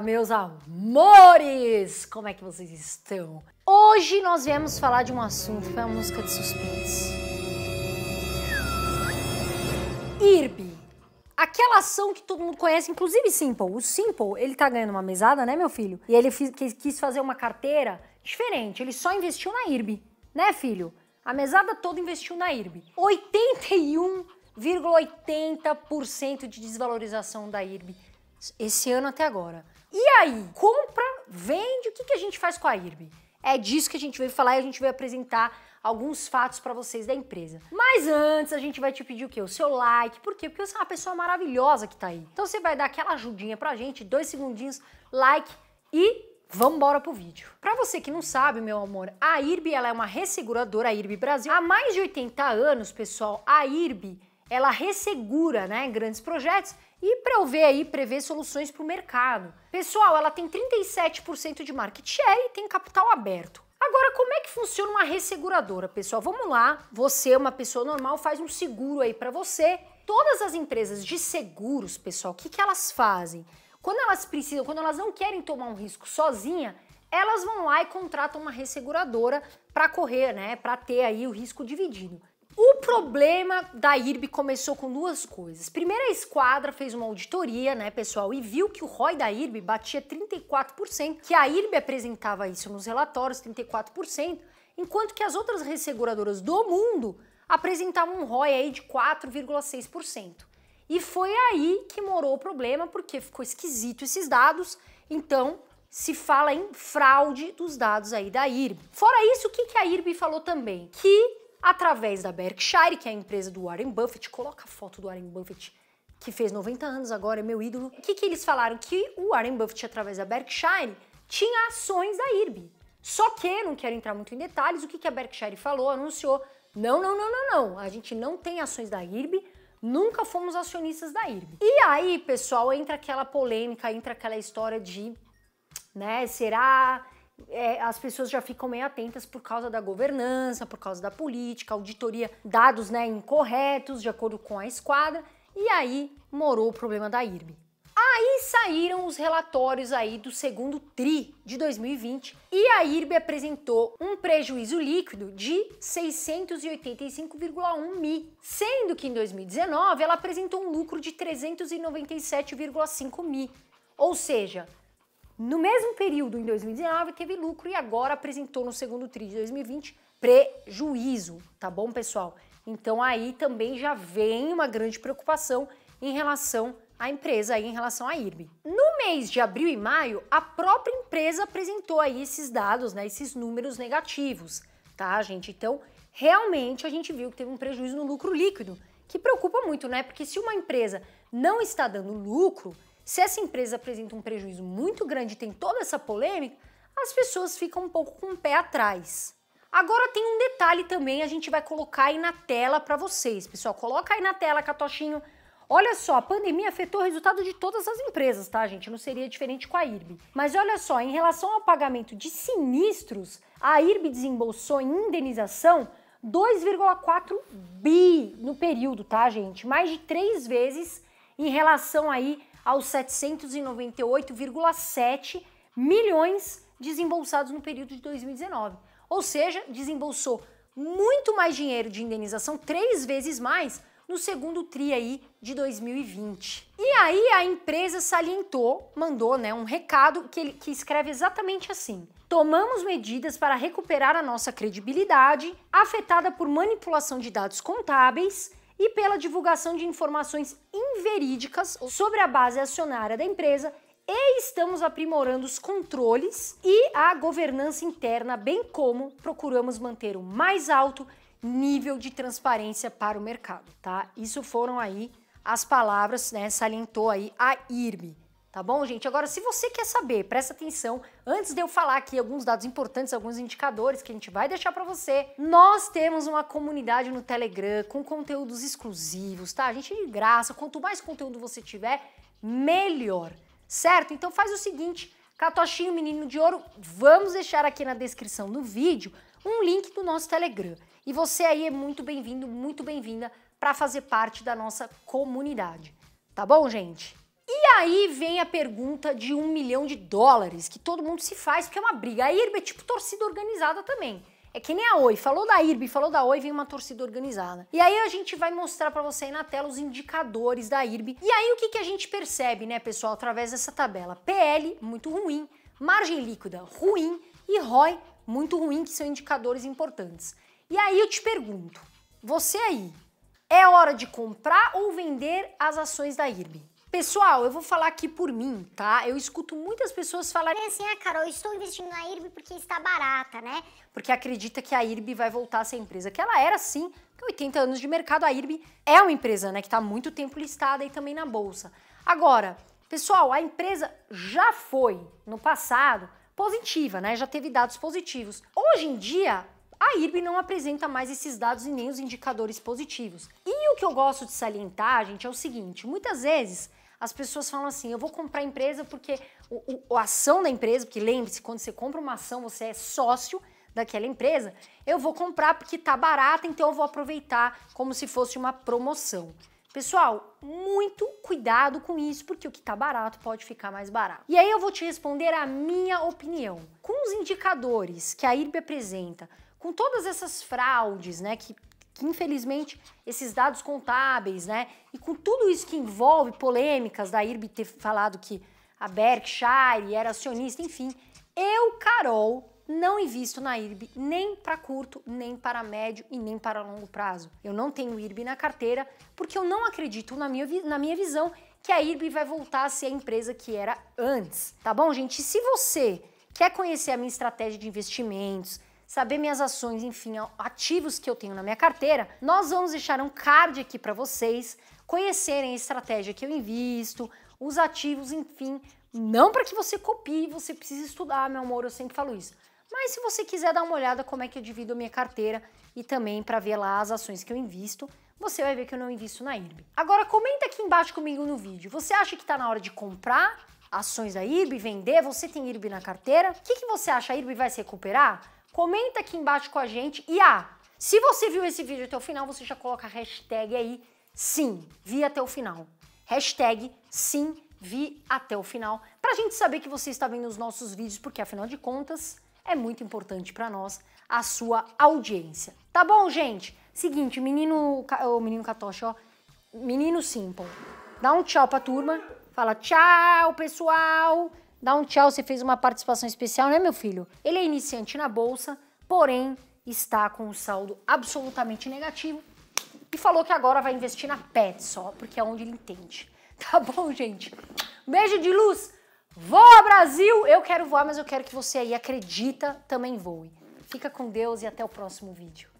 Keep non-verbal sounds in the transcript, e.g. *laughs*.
Meus amores! Como é que vocês estão? Hoje nós viemos falar de um assunto que é uma música de suspense. IRB. Aquela ação que todo mundo conhece, inclusive Simple. O Simple, ele tá ganhando uma mesada, né, meu filho? E ele quis fazer uma carteira diferente. Ele só investiu na IRB, né, filho? A mesada toda investiu na IRB. 81,80% de desvalorização da IRB esse ano até agora. E aí, compra, vende, o que, que a gente faz com a IRB? É disso que a gente veio falar e a gente veio apresentar alguns fatos para vocês da empresa. Mas antes a gente vai te pedir o quê? O seu like. Por quê? Porque você é uma pessoa maravilhosa que tá aí. Então você vai dar aquela ajudinha pra gente, dois segundinhos, like e Vamos embora pro vídeo. Para você que não sabe, meu amor, a IRB ela é uma resseguradora, a IRB Brasil. Há mais de 80 anos, pessoal, a IRB ela ressegura né, grandes projetos e prever aí, prever soluções para o mercado. Pessoal, ela tem 37% de market share e tem capital aberto. Agora, como é que funciona uma resseguradora, pessoal? Vamos lá, você, uma pessoa normal, faz um seguro aí para você. Todas as empresas de seguros, pessoal, o que, que elas fazem? Quando elas precisam, quando elas não querem tomar um risco sozinha, elas vão lá e contratam uma resseguradora para correr, né, para ter aí o risco dividido. Problema da IRB começou com duas coisas. Primeiro, a esquadra fez uma auditoria, né, pessoal, e viu que o ROI da IRB batia 34%, que a IRB apresentava isso nos relatórios, 34%, enquanto que as outras resseguradoras do mundo apresentavam um ROI aí de 4,6%. E foi aí que morou o problema, porque ficou esquisito esses dados, então se fala em fraude dos dados aí da IRB. Fora isso, o que a IRB falou também? Que através da Berkshire, que é a empresa do Warren Buffett. Coloca a foto do Warren Buffett, que fez 90 anos agora, é meu ídolo. O que, que eles falaram? Que o Warren Buffett, através da Berkshire, tinha ações da IRB. Só que, não quero entrar muito em detalhes, o que, que a Berkshire falou, anunciou, não, não, não, não, não, a gente não tem ações da IRB, nunca fomos acionistas da IRB. E aí, pessoal, entra aquela polêmica, entra aquela história de, né, será é, as pessoas já ficam meio atentas por causa da governança, por causa da política, auditoria, dados né, incorretos, de acordo com a esquadra, e aí morou o problema da IRB. Aí saíram os relatórios aí do segundo TRI de 2020 e a IRB apresentou um prejuízo líquido de 685,1 mi, sendo que em 2019 ela apresentou um lucro de 397,5 mi, ou seja, no mesmo período, em 2019, teve lucro e agora apresentou no segundo TRI de 2020 prejuízo, tá bom, pessoal? Então aí também já vem uma grande preocupação em relação à empresa, aí em relação à IRB. No mês de abril e maio, a própria empresa apresentou aí esses dados, né, esses números negativos, tá, gente? Então, realmente a gente viu que teve um prejuízo no lucro líquido, que preocupa muito, né? Porque se uma empresa não está dando lucro, se essa empresa apresenta um prejuízo muito grande e tem toda essa polêmica, as pessoas ficam um pouco com o pé atrás. Agora tem um detalhe também, a gente vai colocar aí na tela para vocês. Pessoal, coloca aí na tela, Catochinho. Olha só, a pandemia afetou o resultado de todas as empresas, tá, gente? Não seria diferente com a IRB. Mas olha só, em relação ao pagamento de sinistros, a IRB desembolsou em indenização 2,4 bi no período, tá, gente? Mais de três vezes em relação aí aos 798,7 milhões desembolsados no período de 2019. Ou seja, desembolsou muito mais dinheiro de indenização, três vezes mais, no segundo TRI aí de 2020. E aí a empresa salientou, mandou né, um recado que, ele, que escreve exatamente assim. Tomamos medidas para recuperar a nossa credibilidade, afetada por manipulação de dados contábeis e pela divulgação de informações inverídicas sobre a base acionária da empresa e estamos aprimorando os controles e a governança interna, bem como procuramos manter o mais alto nível de transparência para o mercado, tá? Isso foram aí as palavras, né, salientou aí a IRB. Tá bom, gente? Agora, se você quer saber, presta atenção, antes de eu falar aqui alguns dados importantes, alguns indicadores que a gente vai deixar para você, nós temos uma comunidade no Telegram com conteúdos exclusivos, tá? A gente de graça, quanto mais conteúdo você tiver, melhor, certo? Então faz o seguinte, Catochinho Menino de Ouro, vamos deixar aqui na descrição do vídeo um link do nosso Telegram. E você aí é muito bem-vindo, muito bem-vinda para fazer parte da nossa comunidade. Tá bom, gente? E aí vem a pergunta de um milhão de dólares, que todo mundo se faz, porque é uma briga. A IRB é tipo torcida organizada também. É que nem a Oi, falou da IRB, falou da Oi, vem uma torcida organizada. E aí a gente vai mostrar para você aí na tela os indicadores da IRB. E aí o que, que a gente percebe, né, pessoal, através dessa tabela? PL, muito ruim, margem líquida, ruim, e ROI, muito ruim, que são indicadores importantes. E aí eu te pergunto, você aí, é hora de comprar ou vender as ações da IRB? Pessoal, eu vou falar aqui por mim, tá? Eu escuto muitas pessoas falarem assim, ah, Carol, eu estou investindo na IRB porque está barata, né? Porque acredita que a IRB vai voltar a ser empresa. Que ela era sim, com 80 anos de mercado, a IRB é uma empresa, né, que está muito tempo listada e também na bolsa. Agora, pessoal, a empresa já foi, no passado, positiva, né? Já teve dados positivos. Hoje em dia, a IRB não apresenta mais esses dados e nem os indicadores positivos. E o que eu gosto de salientar, gente, é o seguinte: muitas vezes as pessoas falam assim: eu vou comprar a empresa porque o, o, a ação da empresa, porque lembre-se, quando você compra uma ação, você é sócio daquela empresa, eu vou comprar porque tá barata, então eu vou aproveitar como se fosse uma promoção. Pessoal, muito cuidado com isso, porque o que tá barato pode ficar mais barato. E aí eu vou te responder a minha opinião. Com os indicadores que a IRB apresenta, com todas essas fraudes, né, que que infelizmente esses dados contábeis, né, e com tudo isso que envolve polêmicas da IRB ter falado que a Berkshire era acionista, enfim, eu, Carol, não invisto na IRB nem para curto, nem para médio e nem para longo prazo. Eu não tenho IRB na carteira porque eu não acredito na minha, na minha visão que a IRB vai voltar a ser a empresa que era antes, tá bom, gente? E se você quer conhecer a minha estratégia de investimentos, saber minhas ações, enfim, ativos que eu tenho na minha carteira, nós vamos deixar um card aqui para vocês conhecerem a estratégia que eu invisto, os ativos, enfim, não para que você copie, você precisa estudar, meu amor, eu sempre falo isso. Mas se você quiser dar uma olhada como é que eu divido a minha carteira e também para ver lá as ações que eu invisto, você vai ver que eu não invisto na IRB. Agora comenta aqui embaixo comigo no vídeo. Você acha que está na hora de comprar ações da IRB, vender? Você tem IRB na carteira? O que, que você acha? A IRB vai se recuperar? Comenta aqui embaixo com a gente. E ah, se você viu esse vídeo até o final, você já coloca a hashtag aí, sim, vi até o final. Hashtag sim, vi até o final, pra gente saber que você está vendo os nossos vídeos, porque afinal de contas, é muito importante para nós a sua audiência. Tá bom, gente? Seguinte, menino, o menino Catoche, ó, menino Simple, dá um tchau pra turma, fala tchau, pessoal. Dá um tchau, você fez uma participação especial, né, meu filho? Ele é iniciante na bolsa, porém está com um saldo absolutamente negativo e falou que agora vai investir na PET só, porque é onde ele entende. *laughs* Tá bom, gente? Beijo de luz. Voa Brasil! Eu quero voar, mas eu quero que você aí acredita também voe. Fica com Deus e até o próximo vídeo.